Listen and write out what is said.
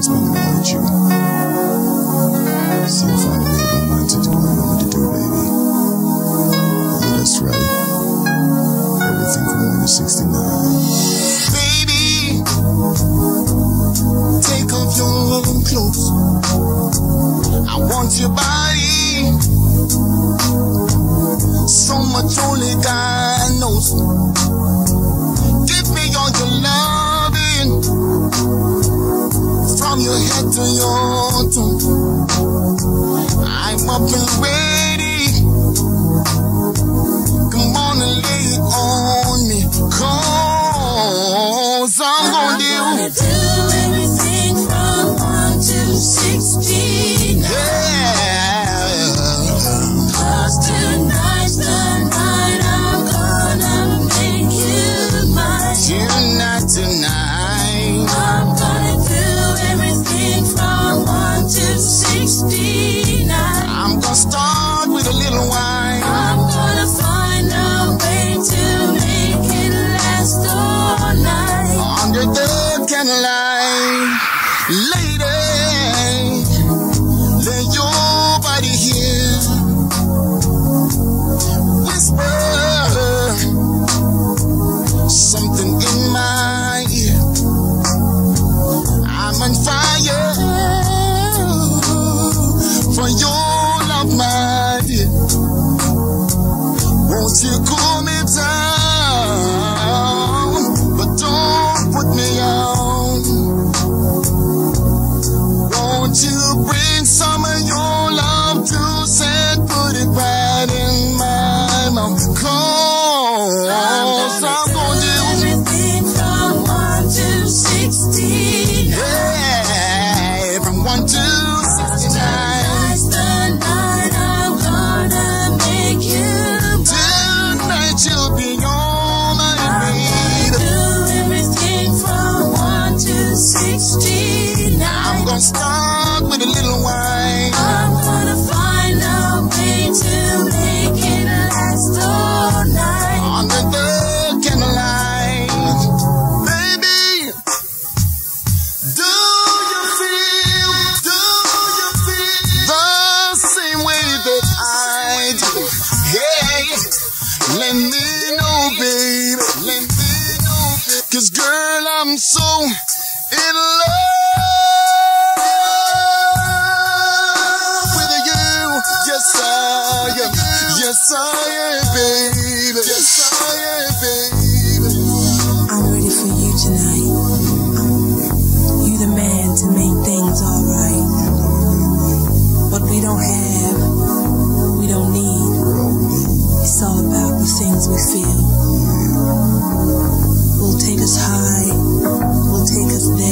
spending you. See, if able not to do what I to do, baby. That's right. Everything from 1 to 69. Baby, take off your clothes. I want your body. I'm up and ready. Under the candlelight. Bring some of your love juice and put it right in my mouth? Cause I'm gonna do everything from 1 to 16. yeah, from one to sixty-nine. Night I'm gonna make you Tonight you'll be all I need. do everything from 1 to 69. I'm gonna with a little wine. I'm gonna find a way to make it last all night. Under the candlelight. Baby, do you feel, do you feel the same way that I do? Hey, let me know, baby, let me know, baby. Cause girl, I'm so in love I am, ready for you tonight. You the man to make things alright. What we don't have, we don't need. It's all about the things we feel. Will take us high, will take us there.